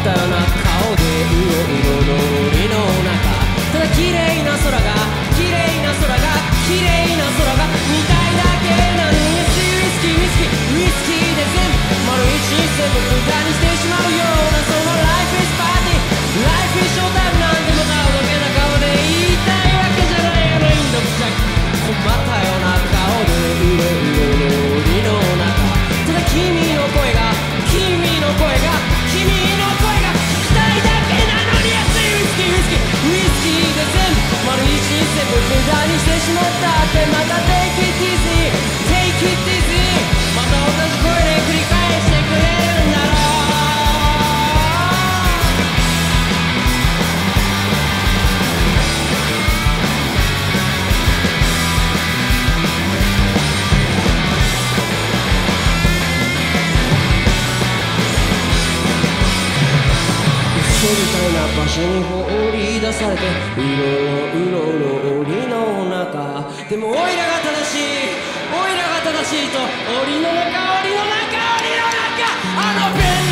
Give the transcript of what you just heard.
ったような顔でうろうろの森の中。ただ綺麗な空が無駄にしてしまったってまたできたたいな場所に放り出されてうろうろうろ檻の中。でもオイラが正しいオイラが正しいと檻の中檻の中檻の中あのベン